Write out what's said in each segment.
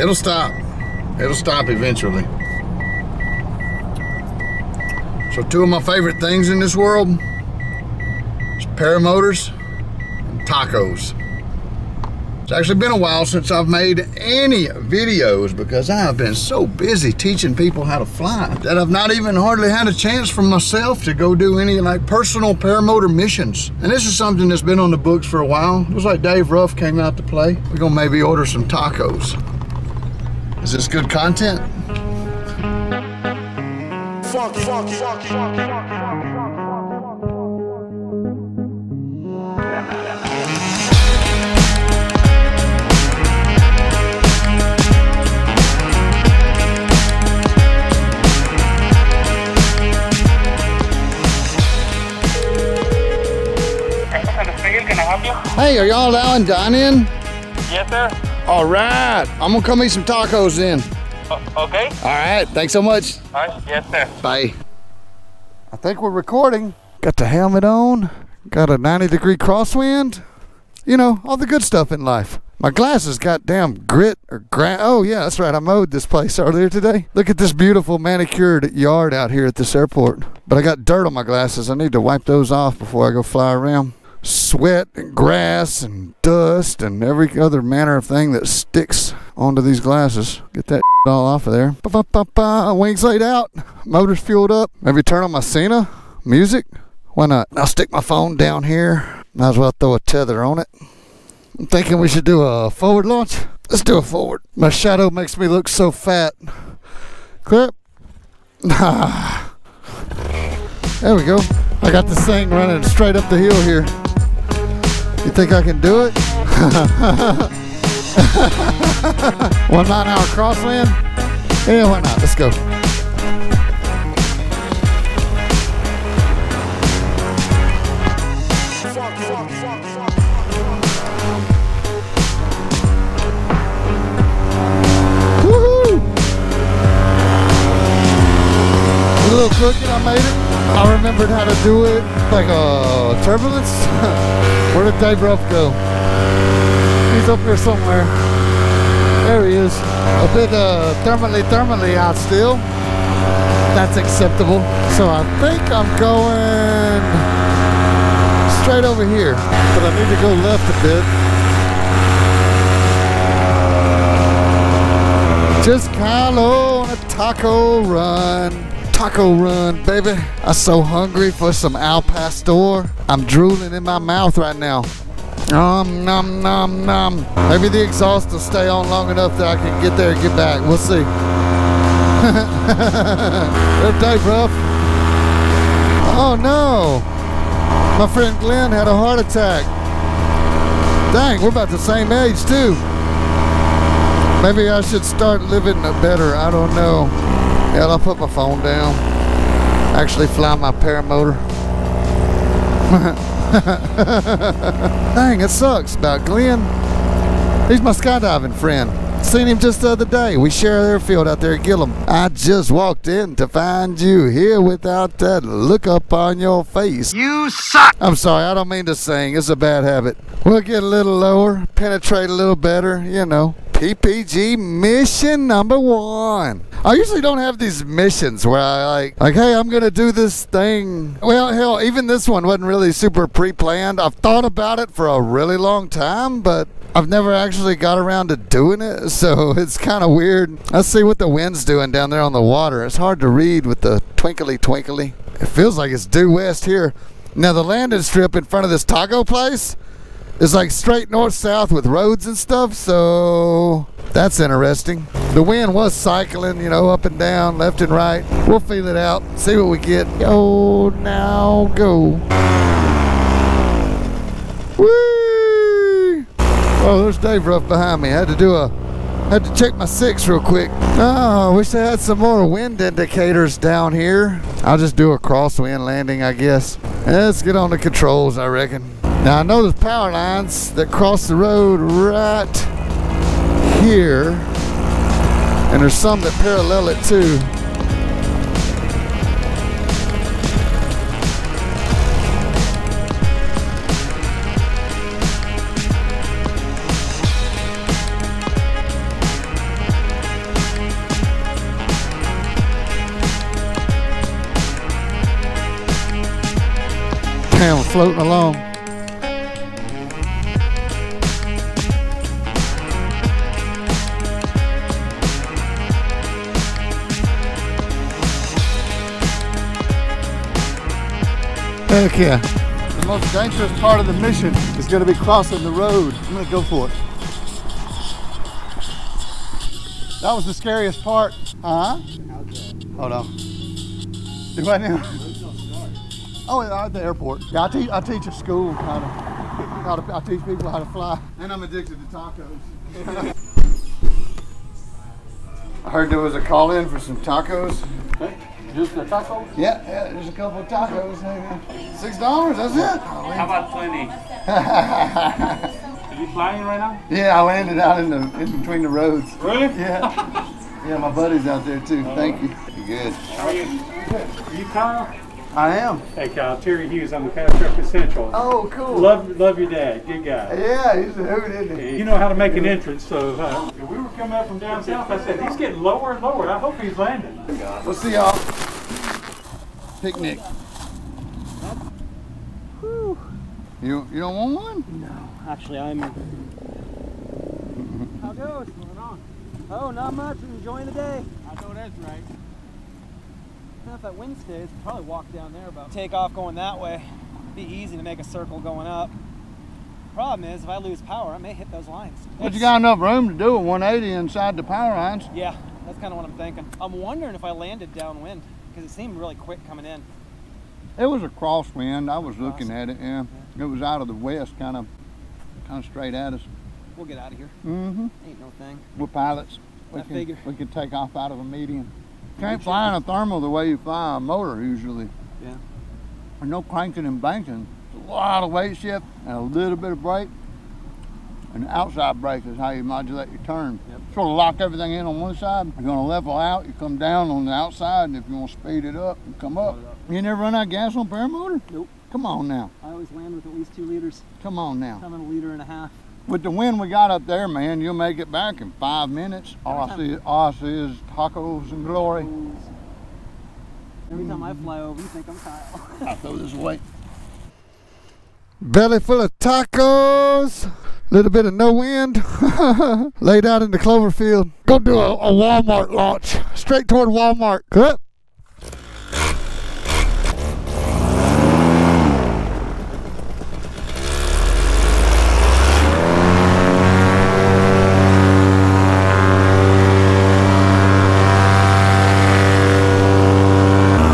It'll stop. It'll stop eventually. So two of my favorite things in this world is paramotors and tacos. It's actually been a while since I've made any videos because I have been so busy teaching people how to fly that I've not even hardly had a chance for myself to go do any like personal paramotor missions. And this is something that's been on the books for a while. Looks like Dave Ruff came out to play. We're gonna maybe order some tacos. Is this good content? Hey, are y'all allowing dine-in? Yes, sir. All right, I'm gonna come eat some tacos then. O- okay. All right, thanks so much. All right. Yes, sir. Bye. I think we're recording. Got the helmet on, got a 90 degree crosswind. You know, all the good stuff in life. My glasses got damn grit or gra- Oh, yeah, that's right. I mowed this place earlier today. Look at this beautiful manicured yard out here at this airport. But I got dirt on my glasses. I need to wipe those off before I go fly around. Sweat and grass and dust and every other manner of thing that sticks onto these glasses. Get that all off of there. Ba-ba-ba-ba, Wings laid out, motors fueled up. Maybe turn on my Cena music. Why not? I'll stick my phone down here. Might as well throw a tether on it. I'm thinking we should do a forward launch. Let's do a forward. My shadow makes me look so fat. Clip. There we go. I got this thing running straight up the hill here. You think I can do it? One mile an hour crosswind? Yeah, why not? Let's go. A little crooked, I made it. I remembered how to do it. Like a turbulence. Where did Dave Ruff go? He's up here somewhere. There he is. A bit uh, thermally, thermally out still. That's acceptable. So I think I'm going straight over here. But I need to go left a bit. Just Kyle O on a taco run. Taco run, baby. I'm so hungry for some al pastor. I'm drooling in my mouth right now. Nom nom nom nom. Maybe the exhaust will stay on long enough that I can get there and get back. We'll see. There's Dave Ruff. Oh no. My friend Glenn had a heart attack. Dang, we're about the same age too. Maybe I should start living a better. I don't know. Yeah, I'll put my phone down. Actually fly my paramotor. Dang, it sucks about Glenn. He's my skydiving friend. Seen him just the other day. We share an airfield out there at Gillum. I just walked in to find you here without that look up on your face. You suck! I'm sorry, I don't mean to sing. It's a bad habit. We'll get a little lower, penetrate a little better, you know. PPG mission number one. I usually don't have these missions where I like, like, hey, I'm gonna do this thing. Well, hell, even this one wasn't really super pre-planned. I've thought about it for a really long time, but I've never actually got around to doing it, so it's kind of weird. Let's see what the wind's doing down there on the water. It's hard to read with the twinkly twinkly. It feels like it's due west here. Now the landing strip in front of this taco place is like straight north south with roads and stuff, so that's interesting. The wind was cycling, you know, up and down, left and right. We'll feel it out, see what we get. Yo, now go. Whee! Oh, there's Dave Ruff behind me. I had to do a had to check my six real quick. Oh, I wish they had some more wind indicators down here. I'll just do a crosswind landing, I guess. Let's get on the controls, I reckon. Now I know there's power lines that cross the road right here, and there's some that parallel it too. Damn, floating along. Heck yeah. The most dangerous part of the mission is going to be crossing the road. I'm going to go for it. That was the scariest part. Uh huh? Hold on. Do I now? Oh, at the airport. Yeah, I teach, I teach at school how to, how to, I teach people how to fly. And I'm addicted to tacos. I heard there was a call in for some tacos. Just the tacos? Yeah, yeah, there's a couple of tacos. Six dollars, that's it. How about 20? Are you flying right now? yeah, I landed out in the in between the roads. Really? Yeah. Yeah, my buddy's out there too. Thank you. You good? How are you? Are you Kyle? I am. Hey Kyle, Terry Hughes. I'm the Fast Truck Essential. Oh, cool. Love, love your dad. Good guy. Yeah, he's a hoot, isn't he? You know how to make an entrance, so uh, we were coming up from down south. I said he's getting lower and lower. I hope he's landing. We'll see y'all. Picnic. You you don't want one? No, actually, I'm. How goes? What's going on? Oh, not much. Enjoying the day. I know that's right. Now, if that wind stays, we'll probably walk down there about. Take off going that way. Be easy to make a circle going up. Problem is, if I lose power, I may hit those lines. But you got enough room to do a 180 inside the power lines. Yeah, that's kind of what I'm thinking. I'm wondering if I landed downwind because it seemed really quick coming in. It was a crosswind. I was looking at it. Yeah, it was out of the west, kind of, kind of straight at us. We'll get out of here. Mm-hmm. Ain't no thing. We're pilots. We I can, figure. we can take off out of a median. Can't fly in a thermal the way you fly a motor usually. Yeah. There's no cranking and banking. It's a lot of weight shift and a little bit of brake. And the outside brake is how you modulate your turn. Yep. Sort of lock everything in on one side. You're gonna level out, you come down on the outside, and if you want to speed it up, you come up. You never run out of gas on paramotor? Nope. Come on now. I always land with at least two liters. Come on now. Having a liter and a half. With the wind we got up there, man, you'll make it back in five minutes. All I see, all I see is tacos and glory. Every time I fly over, you think I'm Kyle. I'll throw this away. Belly full of tacos. Little bit of no wind. Laid out in the clover field. Go do a, a Walmart launch. Straight toward Walmart. Good.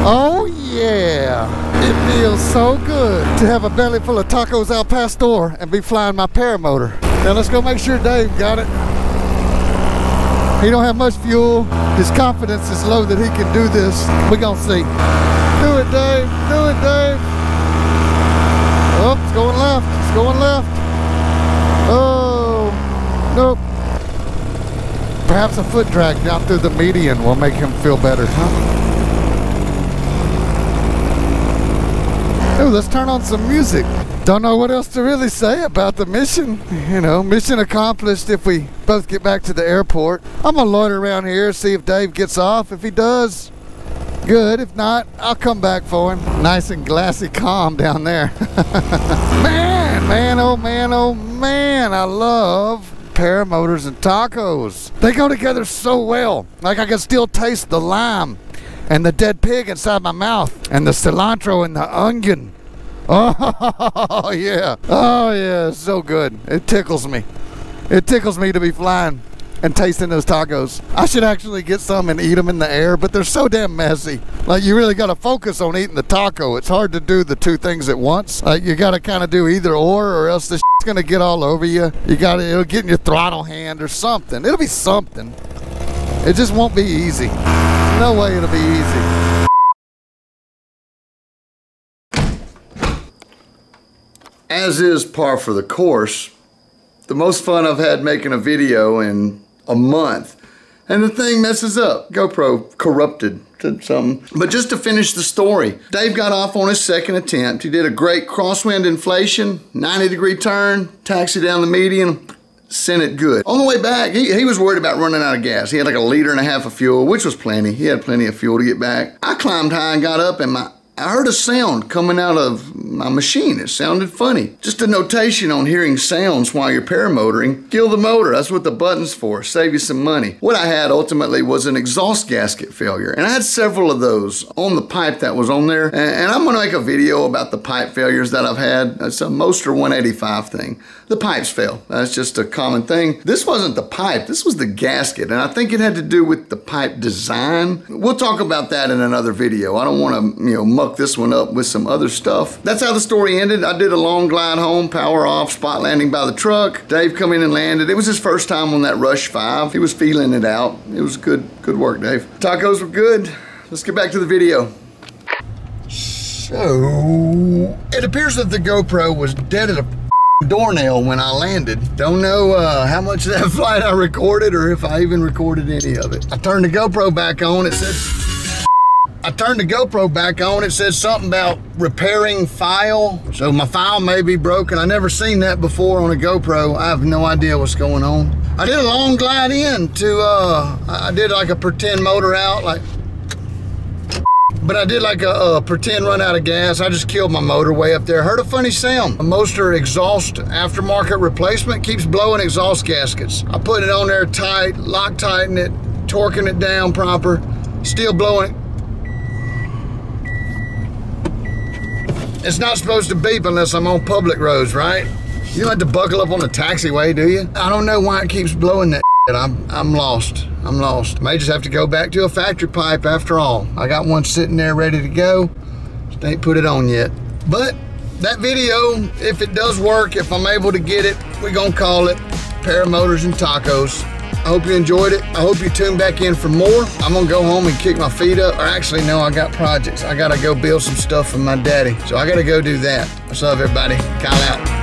Oh yeah. It feels so good to have a belly full of tacos al pastor and be flying my paramotor. Now let's go make sure Dave got it. He don't have much fuel. His confidence is low that he can do this. We're gonna see. Do it, Dave. Do it, Dave. Oh, it's going left. It's going left. Oh, nope. Perhaps a foot drag down through the median will make him feel better, huh? Let's turn on some music. Don't know what else to really say about the mission. You know, mission accomplished if we both get back to the airport. I'm gonna loiter around here, see if Dave gets off. If he does, good. If not, I'll come back for him. Nice and glassy calm down there. man, man, oh man, oh man, I love paramotors and tacos. They go together so well. Like I can still taste the lime and the dead pig inside my mouth and the cilantro and the onion. Oh yeah. Oh yeah, so good. It tickles me. It tickles me to be flying and tasting those tacos. I should actually get some and eat them in the air, but they're so damn messy. Like you really got to focus on eating the taco. It's hard to do the two things at once. Like you got to kind of do either or, or else the shit's gonna get all over you. You got to it'll get in your throttle hand or something. It'll be something. It just won't be easy. No way it'll be easy. As is par for the course, the most fun I've had making a video in a month. And the thing messes up. GoPro corrupted to some. But just to finish the story, Dave got off on his second attempt. He did a great crosswind inflation, 90 degree turn, taxi down the median, sent it good. On the way back, he, he was worried about running out of gas. He had like a liter and a half of fuel, which was plenty. He had plenty of fuel to get back. I climbed high and got up and my I heard a sound coming out of my machine. It sounded funny. Just a notation on hearing sounds while you're paramotoring. Kill the motor. That's what the button's for. Save you some money. What I had ultimately was an exhaust gasket failure. And I had several of those on the pipe that was on there. And I'm going to make a video about the pipe failures that I've had. It's a Moster 185 thing. The pipes fail. That's just a common thing. This wasn't the pipe. This was the gasket. And I think it had to do with the pipe design. We'll talk about that in another video. I don't want to, you know, muck this one up with some other stuff. That's how the story ended. I did a long glide home, power off, spot landing by the truck. Dave come in and landed. It was his first time on that Rush 5. He was feeling it out. It was good, good work, Dave. Tacos were good. Let's get back to the video. So, it appears that the GoPro was dead at a doornail when I landed. Don't know uh, how much of that flight I recorded or if I even recorded any of it. I turned the GoPro back on. It said, I turned the GoPro back on. It says something about repairing file. So my file may be broken. I never seen that before on a GoPro. I have no idea what's going on. I did a long glide in to, uh, I did like a pretend motor out, like but I did like a, a, pretend run out of gas. I just killed my motor way up there. Heard a funny sound. A Moster exhaust aftermarket replacement keeps blowing exhaust gaskets. I put it on there tight, lock tighten it, torquing it down proper, still blowing it. It's not supposed to beep unless I'm on public roads, right? You don't have to buckle up on the taxiway, do you? I don't know why it keeps blowing that I'm, I'm lost. I'm lost. May just have to go back to a factory pipe after all. I got one sitting there ready to go. Just ain't put it on yet. But that video, if it does work, if I'm able to get it, we're gonna call it Paramotors and Tacos. I hope you enjoyed it. I hope you tune back in for more. I'm gonna go home and kick my feet up. Or actually, no, I got projects. I gotta go build some stuff for my daddy. So I gotta go do that. What's up, everybody? Kyle out.